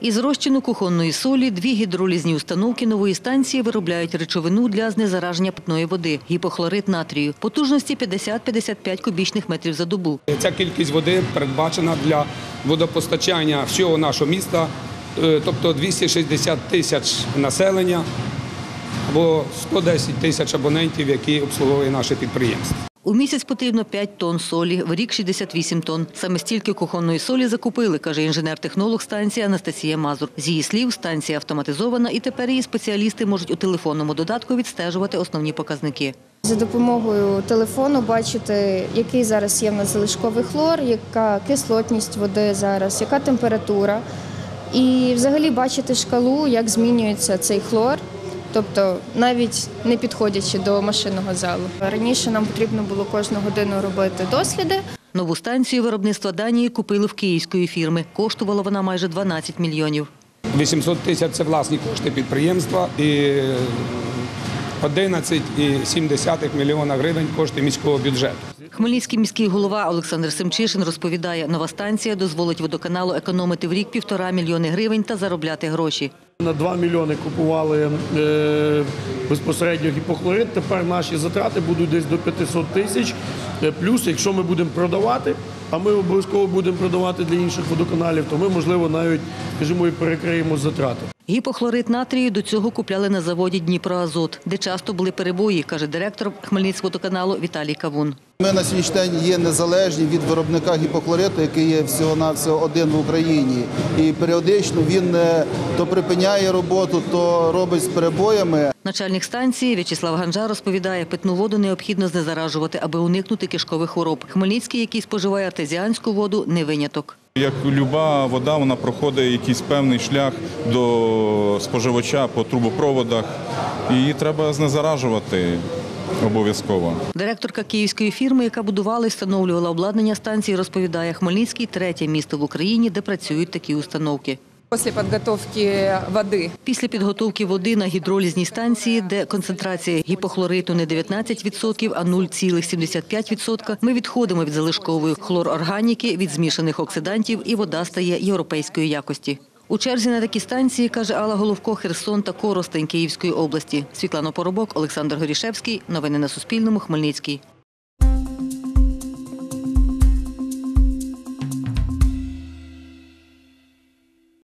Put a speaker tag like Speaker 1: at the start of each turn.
Speaker 1: Із розчину кухонної солі дві гідролізні установки нової станції виробляють речовину для знезараження питної води – гіпохлорид натрію. Потужності 50-55 кубічних метрів за добу.
Speaker 2: Ця кількість води передбачена для водопостачання всього нашого міста, е, тобто 260 тисяч населення або 110 тисяч абонентів, які обслуговує наше підприємство.
Speaker 1: У місяць потрібно 5 тонн солі, в рік 68 тонн. Саме стільки кухонної солі закупили, каже інженер-технолог станції Анастасія Мазур. З її слів, станція автоматизована і тепер її спеціалісти можуть у телефонному додатку відстежувати основні показники.
Speaker 3: За допомогою телефону бачити, який зараз є в нас залишковий хлор, яка кислотність води зараз, яка температура. І взагалі бачити шкалу, як змінюється цей хлор, тобто навіть не підходячи до машинного залу. Раніше нам потрібно було кожну годину робити досліди.
Speaker 1: Нову станцію виробництва Данії купили в київської фірми. Коштувала вона майже 12 мільйонів.
Speaker 2: 800 тисяч – це власні кошти підприємства і 11,7 мільйона гривень кошти міського бюджету.
Speaker 1: Хмельницький міський голова Олександр Семчишин розповідає, нова станція дозволить водоканалу економити в рік півтора мільйони гривень та заробляти гроші.
Speaker 4: На 2 мільйони купували е, безпосередньо гіпохлорид. Тепер наші затрати будуть десь до 500 тисяч. Е, Плюс, якщо ми будемо продавати, а ми обов'язково будемо продавати для інших водоканалів, то ми, можливо, навіть, скажімо, і перекриємо затрати.
Speaker 1: Гіпохлорид натрію до цього купляли на заводі Дніпроазот, де часто були перебої, каже директор Хмельницького водоканалу Віталій Кавун.
Speaker 5: Ми на сьогоднішній день є незалежні від виробника гіпохлориту, який є всього-навсього один в Україні. І періодично він е, то припиняє роботу, то робить з перебоями.
Speaker 1: Начальник станції В'ячеслав Ганжа розповідає, питну воду необхідно знезаражувати, аби уникнути кишкових хвороб. Хмельницький, який споживає артезіанську воду, не виняток.
Speaker 6: Як люба вода, вона проходить якийсь певний шлях до споживача по трубопроводах. Її треба знезаражувати обов'язково.
Speaker 1: Директорка київської фірми, яка будувала і встановлювала обладнання станції, розповідає, Хмельницький – третє місто в Україні, де працюють такі установки.
Speaker 7: После подготовки воды
Speaker 1: Після підготовки води на гідролізній станції, де концентрація гіпохлориту не 19%, а 0,75%, ми відходимо від залишкової хлорорганіки, від змішаних оксидантів і вода стає європейської якості. У черзі на такі станції, каже Алла Головко, Херсон та Коростень Київської області. Світлана Поробок, Олександр Горішевський. Новини на Суспільному. Хмельницький.